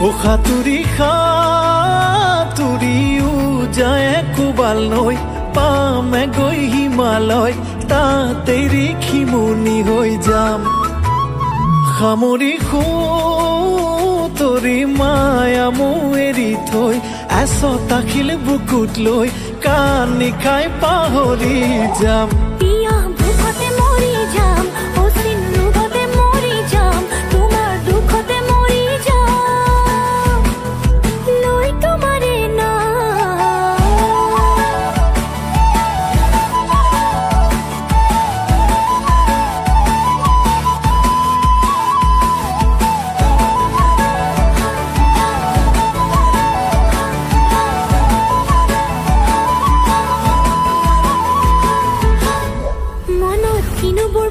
সাঁতুৰি সাঁতুৰিও যায় কোবাল পামে গৈ হিমালয় তাতে ৰিখিমুনি হৈ যাম। সামৰি সুতৰি মায়া মো এৰি থৈ এচটা শিল বুকুত লৈ কানি খাই পাহৰি যাম।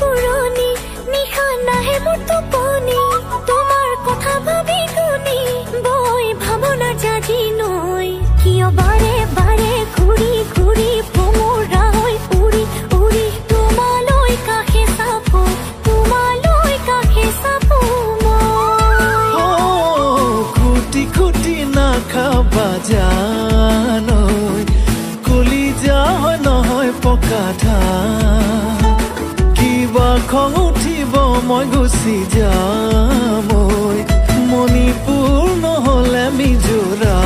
পুৰণি নিশা নাহে মোৰ টোপনি তোমাৰ কথা ভাবি শুনি বৈ ভাৱনাৰ জাজি নৈ কিয় বাৰে বাৰে ঘূৰি মই গুচি যা মণিপুৰ নহ'লে মিজোৰাম।